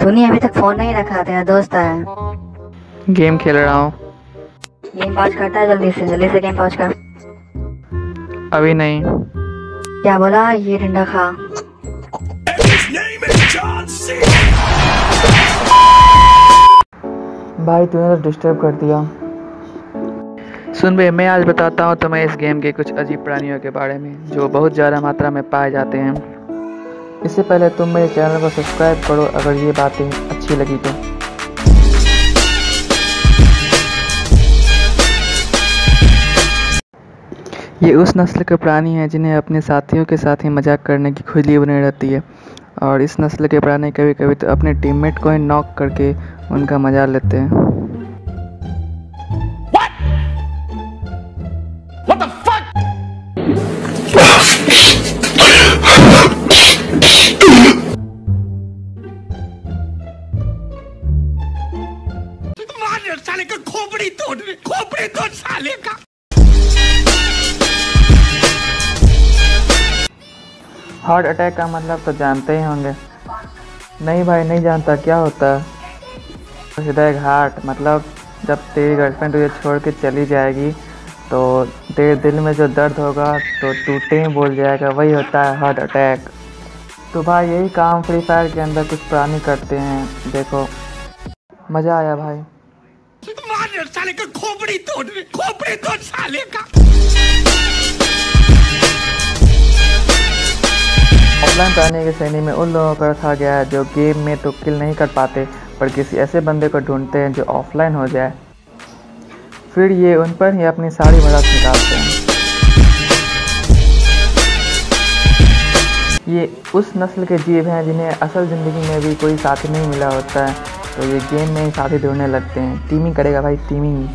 तूने अभी तक फ़ोन नहीं रखा तेरा दोस्त है। गेम खेल रहा हूँ। गेम पॉज करता है जल्दी से जल्दी से गेम पॉज कर। अभी नहीं। क्या बोला? ये डंडा खा। भाई तूने तो डिस्टर्ब कर दिया। सुन भाई मैं आज बताता हूँ तुम्हें इस गेम के कुछ अजीब प्राणियों के बारे में, जो बहुत ज़्यादा मात्रा में पाए जाते हैं। इससे पहले तुम मेरे चैनल को सब्सक्राइब करो अगर ये बातें अच्छी लगी तो। ये उस नस्ल के प्राणी हैं जिन्हें अपने साथियों के साथ ही मज़ाक करने की खुजली बनी रहती है। और इस नस्ल के प्राणी कभी कभी तो अपने टीममेट को ही नॉक करके उनका मज़ा लेते हैं। मार साले का खोपड़ी तोड़ खोपड़ी तोड़ साले का। हार्ट अटैक का मतलब तो जानते ही होंगे। नहीं भाई, नहीं जानता क्या होता। है हृदय घाट मतलब जब तेरी गर्लफ्रेंड तुझे छोड़ के चली जाएगी तो तेरे दिल में जो दर्द होगा तो टूटे ही बोल जाएगा। वही होता है हार्ट अटैक तो भाई यही काम फ्री फायर के अंदर कुछ प्राणी करते हैं, देखो। मज़ा आया भाई। खोपड़ी तोड़ खोपड़ी तोड़ साले का। ऑफलाइन प्राणी की श्रेणी में उन लोगों को रखा गया है जो गेम में तो किल नहीं कर पाते, पर किसी ऐसे बंदे को ढूंढते हैं जो ऑफलाइन हो जाए। फिर ये उन पर ही अपनी सारी मदद निकालते हैं। ये उस नस्ल के जीव हैं जिन्हें असल ज़िंदगी में भी कोई साथी नहीं मिला होता है तो ये गेम में ही साथी ढूँढने लगते हैं। टीमिंग करेगा भाई, टीमिंग।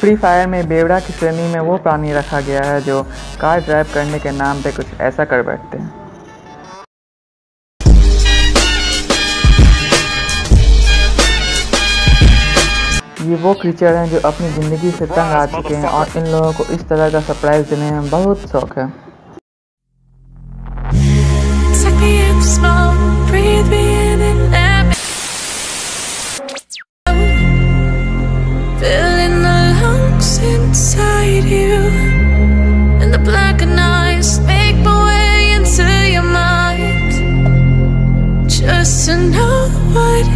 फ्री फायर में बेवड़ा की श्रेणी में वो प्राणी रखा गया है जो कार ड्राइव करने के नाम पे कुछ ऐसा कर बैठते हैं। ये वो क्रीचर हैं जो अपनी ज़िंदगी से तंग आ चुके हैं और इन लोगों को इस तरह का सरप्राइज़ देने में बहुत शौक है। Suck me breathe me in, and let inside you. And the blackened eyes make my way into your mind. Just to know what